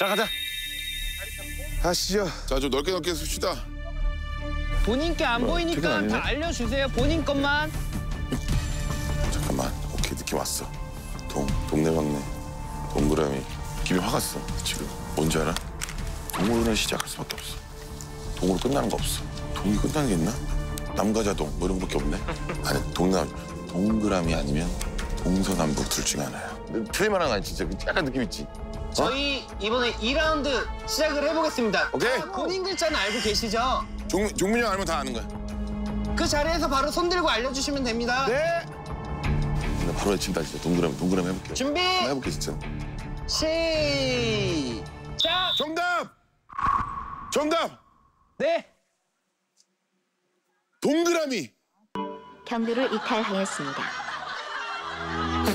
자 가자. 가시죠. 자, 좀 넓게 넓게 씁시다. 본인께 안 그건 보이니까 아니네. 다 알려주세요. 본인 것만. 잠깐만. 오케이, 느낌 왔어. 동, 동네방네. 동그라미. 김이 확 왔어, 지금. 뭔지 알아? 동으로는 시작할 수밖에 없어. 동으로 끝나는 거 없어. 동이 끝나는 게 있나? 남가자동 뭐 이런 거밖에 없네. 아니, 동남 동그라미 아니면 동서남북 둘 중에 하나야. 틀릴만 하나 진짜 약간 느낌 있지? 저희 이번에 2라운드 시작을 해보겠습니다. 오케이. 다 본인 글자는 알고 계시죠? 종, 종민이 형 알면 다 아는 거야. 그 자리에서 바로 손 들고 알려주시면 됩니다. 네. 나 바로 외친다 진짜. 동그라미 동그라미 해볼게. 준비 한번 해볼게 진짜. 시작. 정답! 정답! 네. 동그라미! 경주를 이탈하였습니다.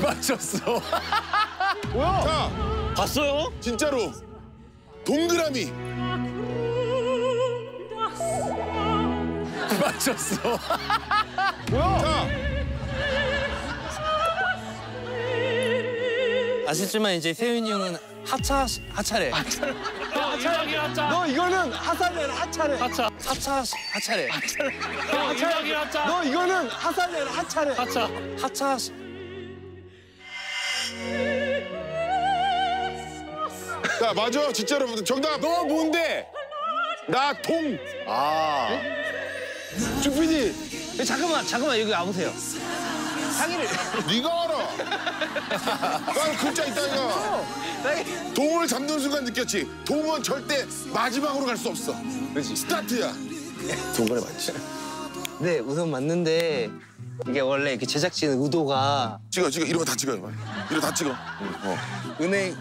맞췄어. 자, 봤어요? 진짜로 동그라미! 맞췄어. 자, 아시지만 이제 세윤이 형은 하차 하차래. 하차하기 하차. 너 이거는 하산이야 하차래. 하차. 하차 하차래. 하차하기 하차. 너 이거는 하산이야 하차래. 하차. 하차. 자 맞아 진짜로 정답. 너 뭔데? 나 동. 아. 주피디. 잠깐만 잠깐만 여기 와보세요. 상의를 네가 알아. 난 글자 있다 이거. 동을 잡는 순간 느꼈지. 동은 절대 마지막으로 갈 수 없어. 그렇지. 스타트야. 동그라미 맞지? 네 우선 맞는데 이게 원래 그 제작진 의도가 찍어 찍어 이런 거다 찍어요. 이런 거다 찍어. 어. 은행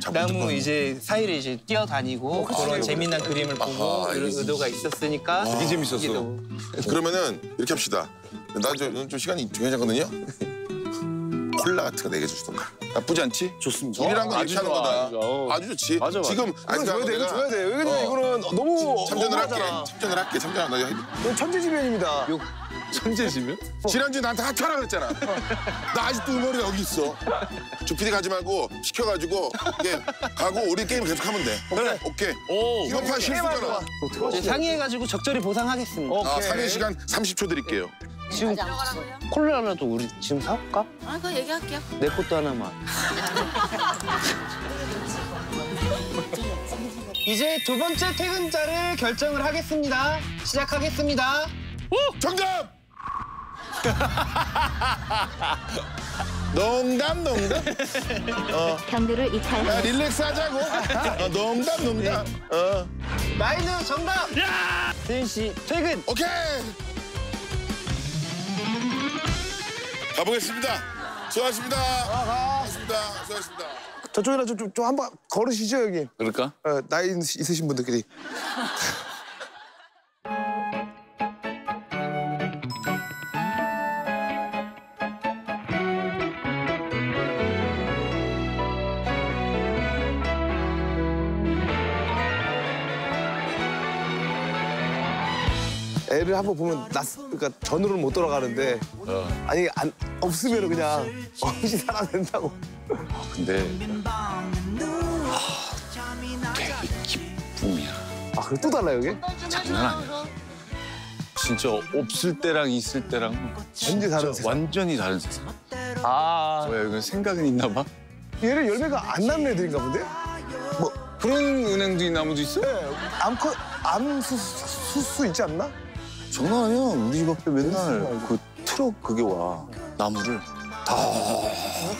자꾸 나무 잠깐만. 이제 사이를 이제 뛰어다니고 그런 재미난 그림을 보고 아하, 그런 이게 의도가 있었으니까 되게 재밌었어. 이게 너무- 그러면은 이렇게 합시다. 나좀 좀 시간이 중요하거든요. 콜라 같은 거 내게 주시던가. 나쁘지 않지? 좋습니다. 우리랑 건 아주 이렇게 하는 거다. 아주 좋지. 맞아, 맞아. 지금 이거 줘야 돼. 이거 줘야 돼. 왜냐면 어. 이거는 너무 참전을 할게. 참전을 할게. 참전. 나 이거 넌 천재지변입니다. 천재시면? 지난주에 나한테 하차라 그랬잖아. 나 아직도 응어리가 여기 있어. 주피디 가지 말고 시켜가지고 이게 가고 우리 게임 계속 하면 돼. 그래. 오케이. 오. 이번 판 실수잖아. 상의해가지고 적절히 보상하겠습니다. 아, 상해 시간 30초 드릴게요. 지금 콜라라도 우리 지금 사올까? 아, 그거 얘기할게요. 내 것도 하나만. 이제 두 번째 퇴근자를 결정을 하겠습니다. 시작하겠습니다. 정답! 농담 농담. 경주를 야, 이탈하였습니다. 릴렉스 하자고. 어, 농담 농담. 어. 나이는 정답! 세윤 씨 퇴근! 오케이. 가보겠습니다. 수고하셨습니다. 수고하셨습니다. 수고하셨습니다. 저쪽이나 좀, 좀, 좀 한번 걸으시죠 여기. 그럴까? 어, 나이 있으신 분들끼리. 애를 한번 보면 낯, 그러니까 전으로는 못 돌아가는데 아니 안, 없으면 그냥 없이 살아야 된다고. 근데 아, 되게 기쁨이야. 아 그래 또 달라 여기? 장난 아니야. 진짜 없을 때랑 있을 때랑 완전히 다른 세상. 완전히 다른 세상. 아, 왜 이건 생각은 있나 봐? 얘를 열매가 안 낳는 애들인가 본데? 그런 은행도 나무도 있어? 네, 암컷 암수수 있지 않나? 장난 아니야. 우리 집 앞에 맨날 그 트럭 그게 와. 나무를 다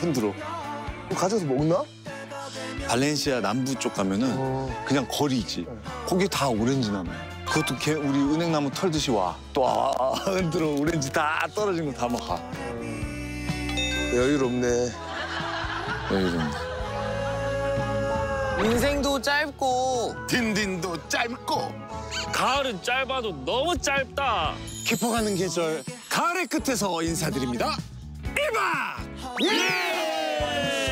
흔들어. 그거 가져서 먹나? 발렌시아 남부 쪽 가면은 어. 그냥 거리 있지. 거기 다 오렌지 나무야. 그것도 개, 우리 은행나무 털듯이 와. 또 아, 흔들어. 오렌지 다 떨어진 거 다 먹어. 여유롭네. 좀. 인생도 짧고 딘딘도 짧고 가을은 짧아도 너무 짧다. 깊어가는 계절 가을의 끝에서 인사드립니다. 예!